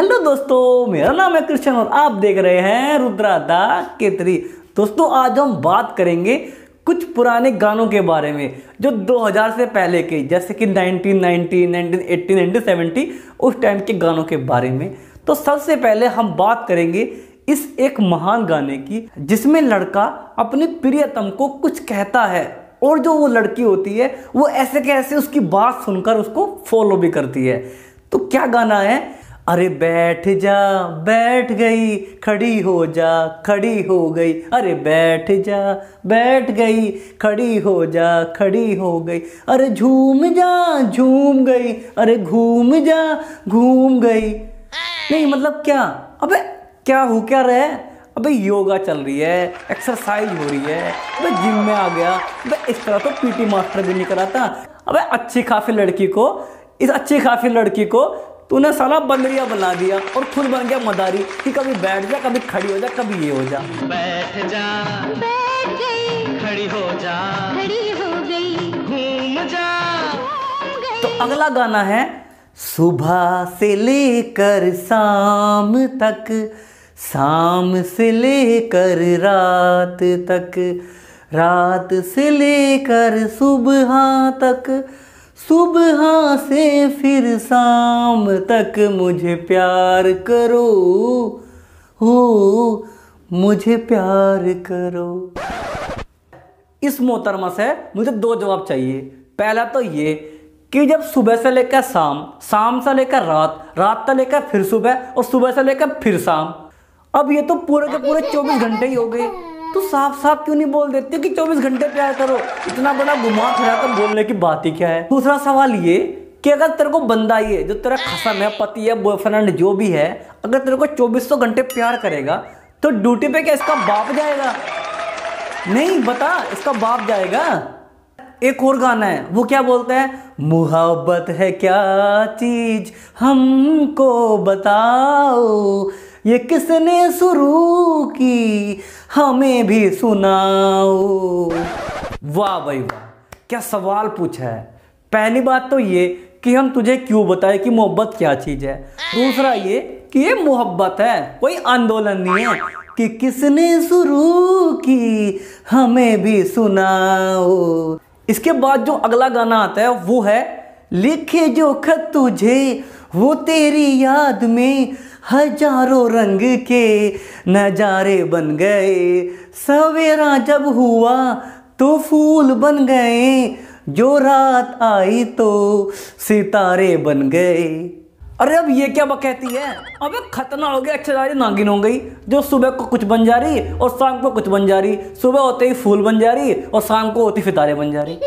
Hello दोस्तों मेरा नाम है कृष्ण और आप देख रहे हैं रुद्रा दा केतरी। दोस्तों आज हम बात करेंगे कुछ पुराने गानों के बारे में जो 2000 से पहले के जैसे कि 1990, 1980, 1970 उस टाइम के गानों के बारे में। तो सबसे पहले हम बात करेंगे इस एक महान गाने की जिसमें लड़का अपने प्रियतम को कुछ कहता है और जो वो लड़की होती है वो ऐसे कैसे उसकी बात सुनकर उसको फॉलो भी करती है। तो क्या गाना है? अरे बैठ जा, बैठ गई, खड़ी हो जा, खड़ी हो गई। अरे बैठ जा, बैठ गई, खड़ी हो जा, खड़ी हो गई। अरे झूम जा, झूम गई। अरे घूम जा, घूम गई। नहीं मतलब क्या? अबे, क्या हो क्या रहे अबे योगा चल रही है एक्सरसाइज हो रही है। अबे जिम में आ गया। अबे इस तरह तो पीटी मास्टर भी नहीं कराता। अबे अच्छी खाफी लड़की को, इस अच्छी खाफी लड़की को तूने साला बंदरिया बना दिया और खुद बन गया मदारी कि कभी बैठ जा कभी खड़ी हो जा कभी ये हो जा। बैठ जा। बैठ गई। खड़ी हो जा। खड़ी हो गई। घूम जा। तो अगला गाना है सुबह से लेकर शाम तक शाम से लेकर रात तक रात से लेकर सुबह तक सुबह से फिर शाम तक मुझे प्यार करो। हो मुझे प्यार करो। इस मोहतरमा से मुझे दो जवाब चाहिए। पहला तो ये कि जब सुबह से लेकर शाम शाम से लेकर रात रात से लेकर फिर सुबह और सुबह से लेकर फिर शाम। अब ये तो पूरे के पूरे 24 घंटे ही हो गए। तो साफ़ साफ़ क्यों नहीं बोल देते कि 24 घंटे प्यार करो? इतना बड़ा घुमा फिरा कर बोलने की बात ही क्या है? दूसरा सवाल ये कि अगर तेरे को बंदा ये, जो तेरा खसम है पति है बॉयफ्रेंड जो भी है, अगर तेरे को चौबीसों घंटे प्यार करेगा तो ड्यूटी पे क्या इसका बाप जाएगा? नहीं, बता, इसका बाप जाएगा। एक और गाना है, वो क्या बोलते हैं? मोहब्बत है क्या चीज़ हमको बताओ ये किसने शुरू की? हमें भी सुनाओ। वाह भाई वाह, क्या सवाल पूछा है। पहली बात तो ये कि हम तुझे क्यों बताए कि मोहब्बत क्या चीज़ है? दूसरा ये कि ये मोहब्बत है, कोई आंदोलन नहीं है कि किसने शुरू की, हमें भी सुनाओ। इसके बाद जो अगला गाना आता है, वो है, लिखे जो खत तुझे, वो तेरी याद में हज़ारों रंग के नजारे बन गए। सवेरा जब हुआ तो फूल बन गए। जो रात आई तो सितारे बन गए। अरे अब ये क्या बकहती है? अबे खतना हो गया अच्छा रही नागिन हो गई। जो सुबह को कुछ बन जा रही और शाम को कुछ बन जा रही। सुबह होते ही फूल बन जा रही और शाम को होती सितारे बन जा रही।